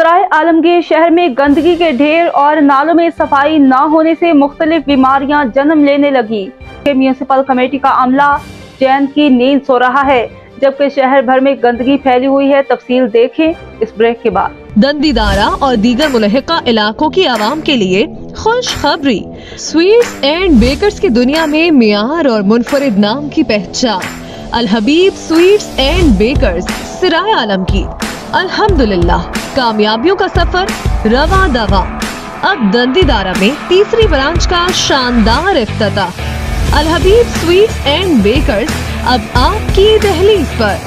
सराय आलमगीर शहर में गंदगी के ढेर और नालों में सफ़ाई न होने से मुख्तलिफ़ बीमारियाँ जन्म लेने लगी। म्यूनसिपल कमेटी का अमला चैन की नींद सो रहा है, जबकि शहर भर में गंदगी फैली हुई है। तफसील देखें इस ब्रेक के बाद। दंदीदारा और दीगर मुलहका इलाकों की आवाम के लिए खुश खबरी। स्वीट्स एंड बेकर्स की दुनिया में मियार और मुनफरिद नाम की पहचान। Al Habib sweets and bakers, Sarai Alam की अल्हम्दुलिल्लाह, कामयाबियों का सफ़र, रवा दवा। अब दंदीदारा में तीसरी ब्रांच का शानदार इफ्तताह Al Habib sweets and bakers, अब आपकी दहलीज पर।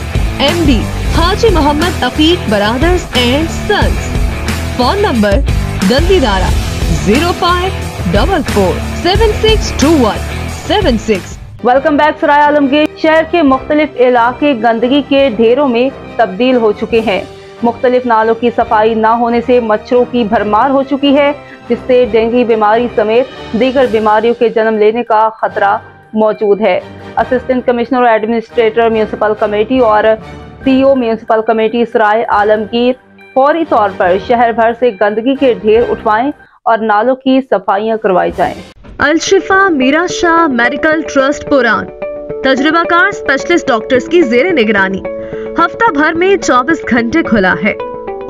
MD Haji Mohammad Afiq brothers and sons. Phone number दंदीदारा zero five double four, seven six two one, seven six. Welcome back Sarai Alamgir शहर के मुख्तलिफ़ इलाके गंदगी के ढेरों में तब्दील हो चुके हैं। मुख्तलिफ़ नालों की सफ़ाई न होने से मच्छरों की भरमार हो चुकी है, जिससे डेंगू बीमारी समेत दीगर बीमारियों के जन्म लेने का खतरा मौजूद है। Assistant commissioner administrator municipal committee और CEO municipal committee Sarai Alamgir फौरी तौर पर शहर भर से गंदगी के ढेर उठवाएँ और नालों की सफाइयाँ करवाई जाएँ। अलशिफा, मीरा शाह, मेडिकल ट्रस्ट पुरान तजुर्बाकार स्पेशलिस्ट डॉक्टर्स की जेर निगरानी। हफ़्ता भर में 24 घंटे खुला है।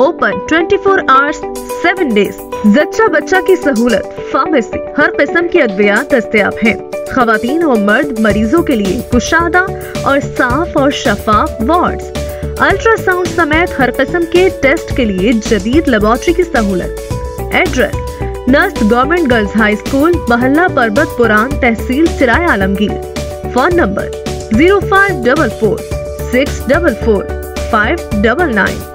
Open 24 four hours seven days जच्चा बच्चा की सहूलत फार्मेसी हर किस्म की अद्वियात दस्तियाब है। खातन और मर्द मरीजों के लिए कुशादा और साफ़ और शफाफ वार्ड अल्ट्रासाउंड समेत हर किस्म के टेस्ट के लिए जदीद लेबोरेटरी की सहूलत। Address nurse government girls high school महल्ला पर्वत पुरान तहसील Sarai Alamgir phone number zero five double four six double four five double nine